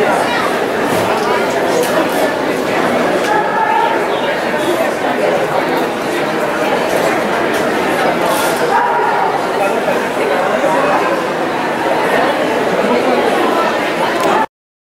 Gracias.